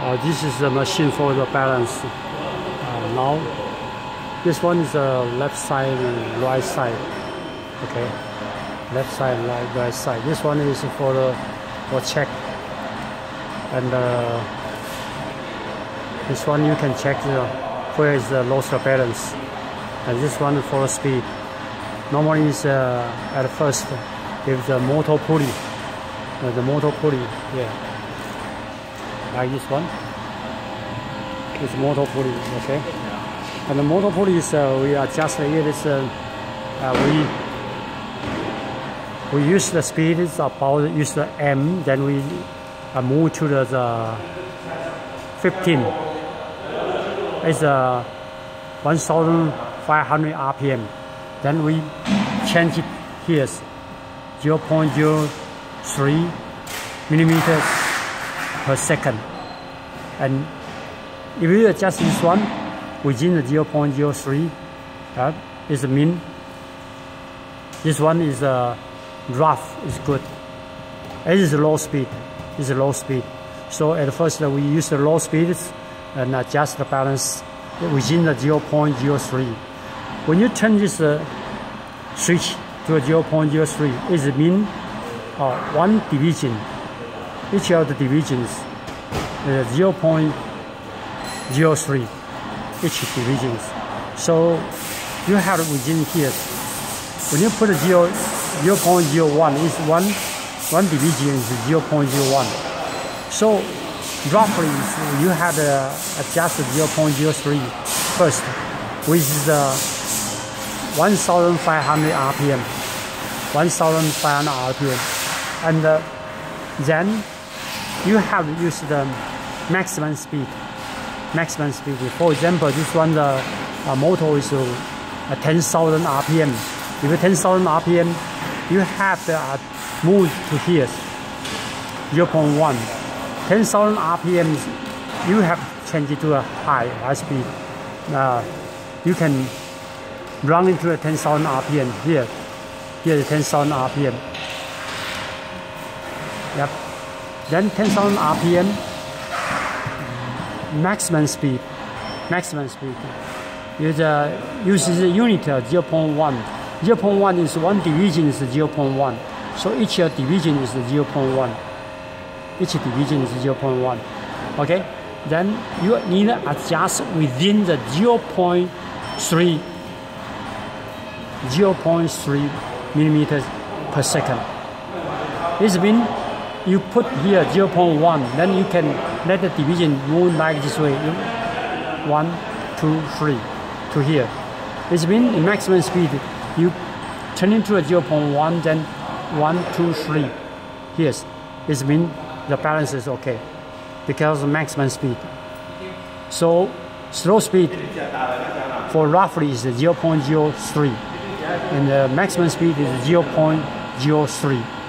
Uh, this is the machine for the balance. Uh, now, this one is the left side right side. Okay, left side, right, right side. This one is for the for check, and uh, this one you can check the, where is the loss of balance, and this one for the speed. Normally is uh, at first if the motor pulley, uh, the motor pulley, yeah like this one. It's motor pulley, okay? And the motor pulley is, uh, we adjust it, is, uh, uh, we, we use the speed is about, use the M, then we uh, move to the, the 15. It's uh, 1500 RPM. Then we change it here, 0.03 millimeters per second. And if you adjust this one within the 0.03, that is the mean this one is uh, rough, is good. It is a low speed, is low speed. So at first we use the low speeds and adjust the balance within the 0.03. When you turn this uh, switch to a 0.03, it mean uh, one division each of the divisions is 0.03 each divisions. So you have within here, when you put a 0, 0.01, is one, one division is 0.01. So roughly you have to adjust 0.03 first, which is uh, 1500 RPM, 1500 RPM. And uh, then you have to use the maximum speed. Maximum speed. For example, this one the uh, motor is uh, 10,000 RPM. If 10,000 RPM, you have to uh, move to here 0.1. 10,000 RPM, you have to change it to a high, high speed. Uh, you can run into a 10,000 RPM here. Here is 10,000 RPM. Yep then 10,000 RPM, maximum speed, maximum speed. It uh, uses unit uh, 0.1. 0.1 is one division is 0.1. So each uh, division is 0.1. Each division is 0.1. Okay? Then you need to adjust within the 0.3 0.3 millimeters per second. This means you put here 0.1, then you can let the division move like this way. One, two, three, to here. This means in maximum speed, you turn into a 0.1, then one, two, three. Here, this means the balance is okay because maximum speed. So slow speed for roughly is 0.03 and the maximum speed is 0.03.